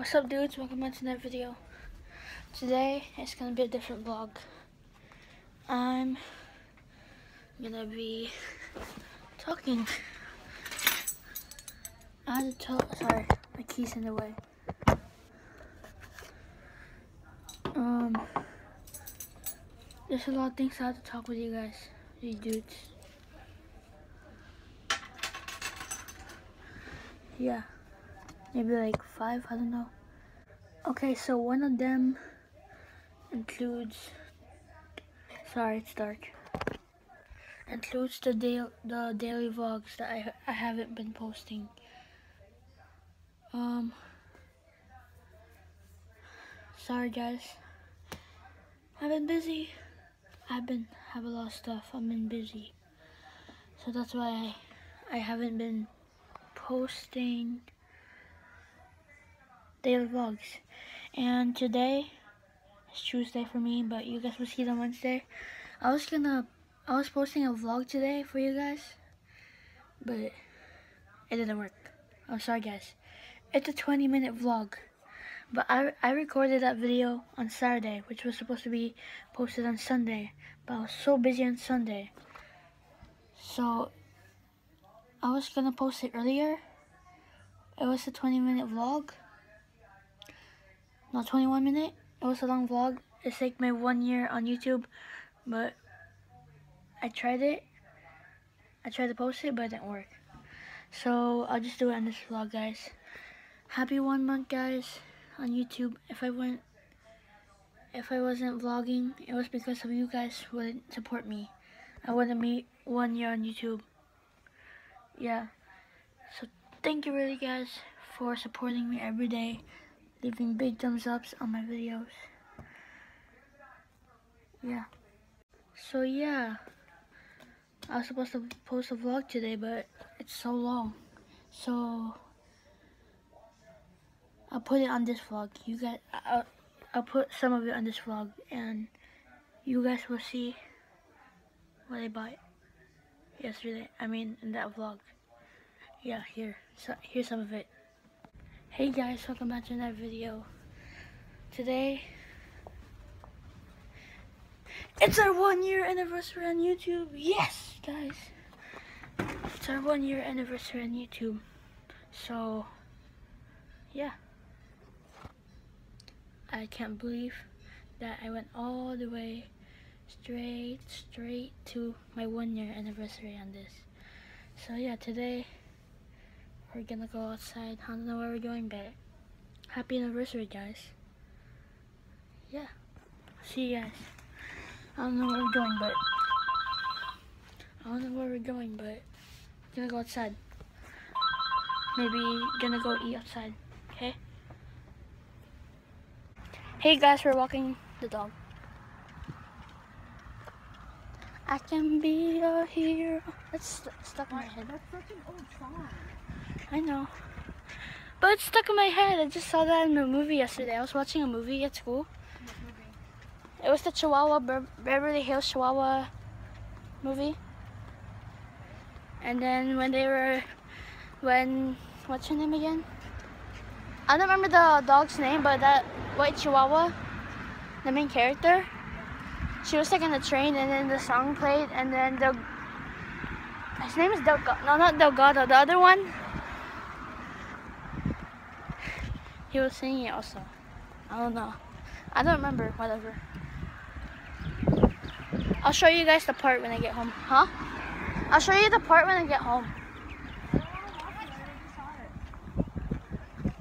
What's up dudes, welcome back to another video. Today, it's gonna be a different vlog. I'm gonna be talking. I had to tell, sorry, my key's in the way. Um, there's a lot of things I have to talk with you guys, you dudes. Yeah maybe like five, I don't know. Okay, so one of them includes, sorry, it's dark, includes the, day, the daily vlogs that I, I haven't been posting. Um, sorry guys, I've been busy. I've been, have a lot of stuff, I've been busy. So that's why I, I haven't been posting daily vlogs. And today is Tuesday for me, but you guys will see it on Wednesday. I was gonna, I was posting a vlog today for you guys, but it didn't work. I'm sorry guys. It's a 20 minute vlog. But I, I recorded that video on Saturday, which was supposed to be posted on Sunday. But I was so busy on Sunday. So, I was gonna post it earlier. It was a 20 minute vlog not 21 minute. It was a long vlog. It's like my one year on YouTube, but I tried it. I tried to post it, but it didn't work. So I'll just do it in this vlog, guys. Happy one month, guys, on YouTube. If I went, if I wasn't vlogging, it was because of you guys wouldn't support me. I wouldn't meet one year on YouTube. Yeah. So thank you really, guys, for supporting me every day leaving big thumbs ups on my videos. Yeah. So yeah, I was supposed to post a vlog today, but it's so long. So I'll put it on this vlog. You guys, I'll, I'll put some of it on this vlog, and you guys will see what I bought yesterday. I mean, in that vlog. Yeah, here. So here's some of it. Hey guys, welcome back to another video. Today, it's our one year anniversary on YouTube. Yes, guys. It's our one year anniversary on YouTube. So, yeah. I can't believe that I went all the way straight, straight to my one year anniversary on this. So yeah, today we're gonna go outside. I don't know where we're going, but happy anniversary, guys. Yeah. See you guys. I don't know where we're going, but I don't know where we're going, but we're gonna go outside. Maybe gonna go eat outside. Okay. Hey guys, we're walking the dog. I can be a hero. That's st stuck in my head. That's such an old song. I know. But it's stuck in my head. I just saw that in a movie yesterday. I was watching a movie at school. Movie? It was the Chihuahua, Beverly Hills Chihuahua movie. And then when they were, when, what's her name again? I don't remember the dog's name, but that white Chihuahua, the main character, she was like in the train and then the song played and then the, his name is Delgado, no not Delgado, the other one, He was singing it also. I don't know. I don't remember, whatever. I'll show you guys the part when I get home. Huh? I'll show you the part when I get home.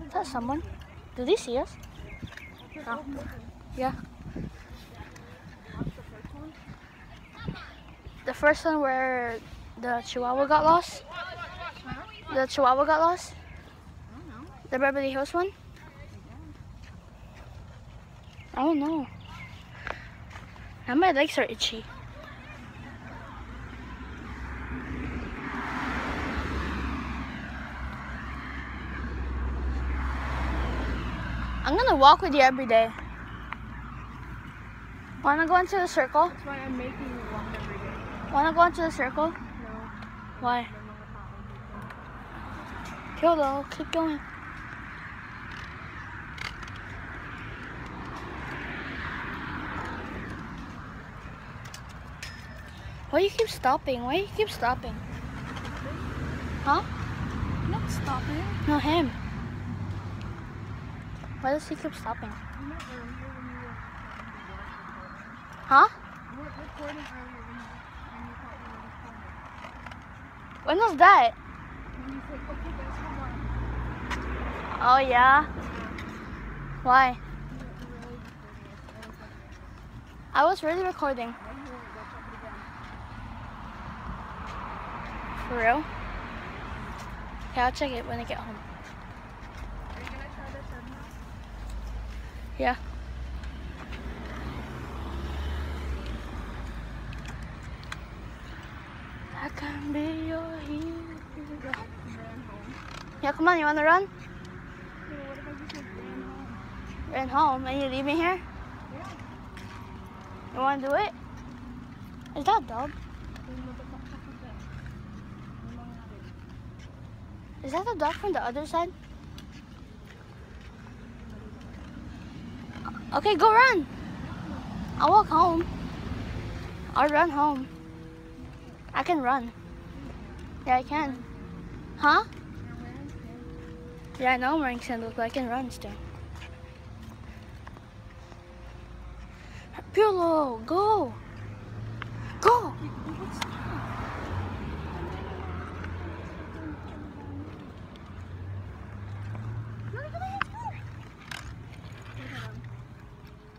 Is that someone? Do they see us? Oh. Yeah. The first one where the Chihuahua got lost? The Chihuahua got lost? The Beverly Hills one? I don't know. Now my legs are itchy. I'm gonna walk with you every day. Wanna go into the circle? That's why I'm making you walk every day. Wanna go into the circle? No. Why? Kyoto, keep going. Why you keep stopping? Why you keep stopping? Huh? Not stopping. No, him. Why does he keep stopping? I'm not earlier when you were Huh? You weren't recording earlier when you, when you thought you were recording. When was that? When you said, okay, guys, hold on. Oh, yeah? Why? You weren't really recording it. I was I was really recording. no, you weren't. Go check it again. For real? Okay, I'll check it when I get home. Are you gonna try the treadmill? Yeah. I can be your hero. Yeah, come on, you wanna run? Yeah, what if I just like ran home? Run home and you leave me here? Yeah. You wanna do it? Is that a dog? Then what the fuck happened then? Ano nangyari? Is that the dog from the other side? Okay, go run. I'll walk home. I'll run home. I can run. Yeah, I can. Huh? Yeah, I know I'm wearing sandals, but I can run still. Pirlo, go! Go!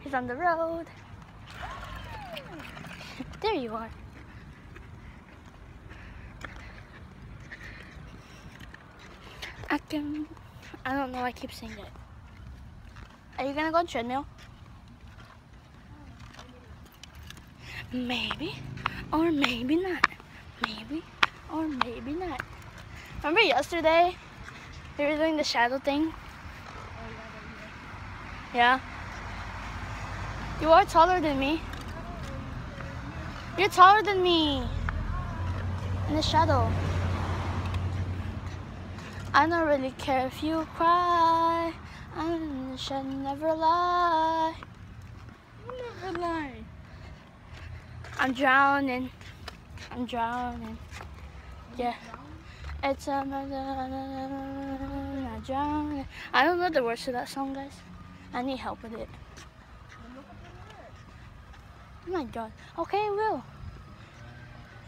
He's on the road. There you are. I can. I don't know. I keep saying it. Are you gonna go on treadmill? Maybe, or maybe not. Maybe, or maybe not. Remember yesterday? We were doing the shadow thing. Yeah. You are taller than me. You're taller than me. In the shadow. I don't really care if you cry. I should never lie. Never lie. I'm drowning. I'm drowning. Yeah. It's a I'm drowning. I don't know the words to that song, guys. I need help with it. Oh my god. Okay, I will.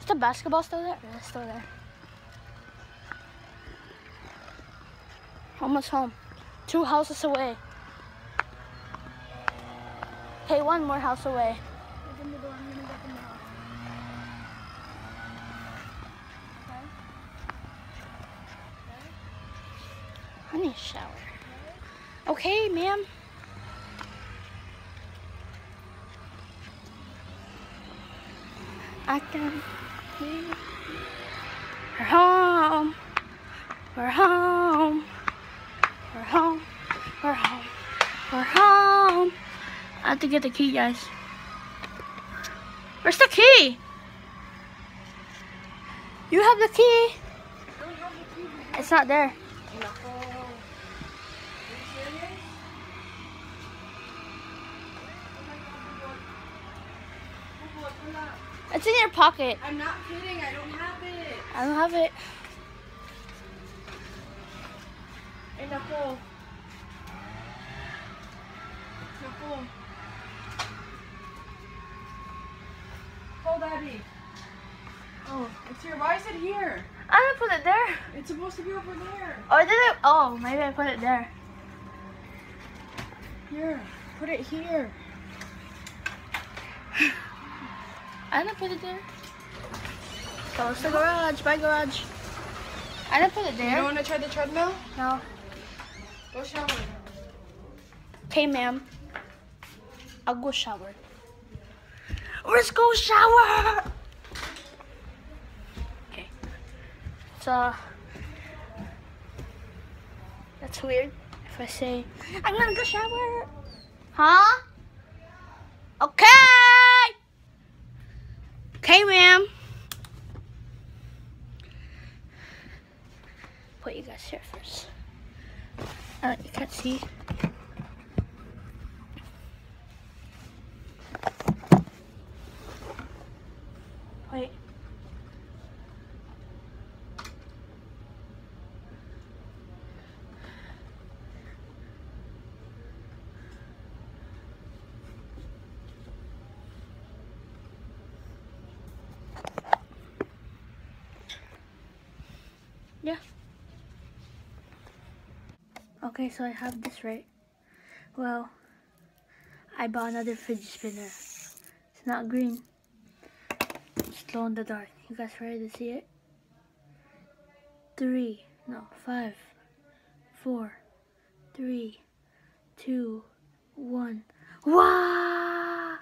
Is the basketball still there? Yeah, it's still there. Almost home. Two houses away. Okay, one more house away. Open the door. I'm gonna go in the house. Okay? I need a shower. Okay, ma'am. I can. We're home. We're home. We're home. We're home. We're home. I have to get the key, guys. Where's the key? You have the key. It's not there. No. Are you serious? It's in your pocket. I'm not kidding. I don't have it. I don't have it. In the hole. The hole. Hold Abby. Oh, it's here. Why is it here? I didn't put it there. It's supposed to be over there. Oh, I did it. Oh, maybe I put it there. Here. Put it here. I didn't put it there. Close the garage. Bye, garage. I didn't put it You there. don't want to try the treadmill? No. Go shower. Okay, ma'am. I'll go shower. Let's go shower. Okay. So uh, that's weird. If I say I'm gonna go shower, huh? Okay. Okay, ma'am. Put you guys here first. Uh, you can't see. Okay, so I have this right. Well, I bought another fidget spinner. It's not green. It's glow in the dark. You guys ready to see it? Three, no, five, four, three, two, one. Wow!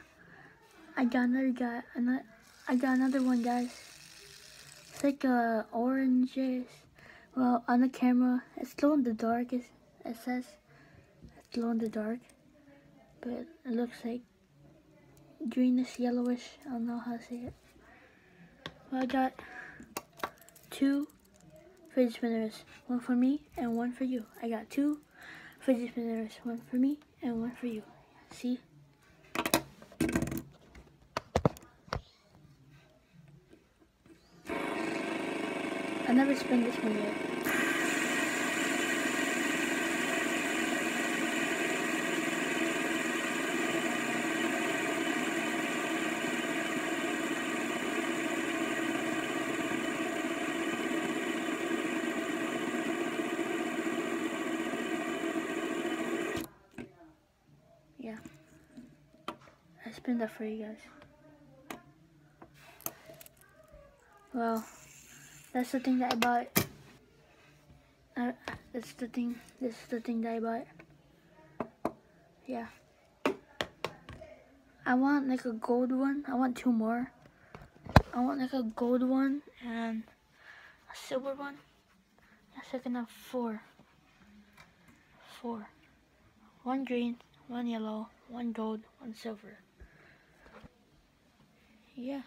I got another guy. Another, I got another one, guys. It's like uh, oranges. Well, on the camera, it's glow in the dark. It, it says glow in the dark, but it looks like greenish, yellowish. I don't know how to say it. Well, I got two fidget spinners, one for me and one for you. I got two fidget spinners, one for me and one for you. See? I never spun this one yet. Yeah. I spin that for you guys. Well, that's the thing that I bought. Uh, that's the thing. This is the thing that I bought. Yeah. I want like a gold one. I want two more. I want like a gold one and a silver one. That's like enough four. Four. One green, one yellow, one gold, one silver. Yeah.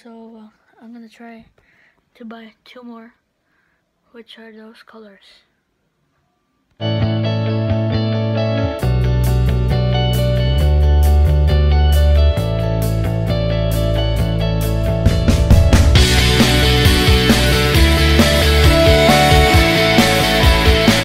So uh, I'm gonna try to buy two more, which are those colors.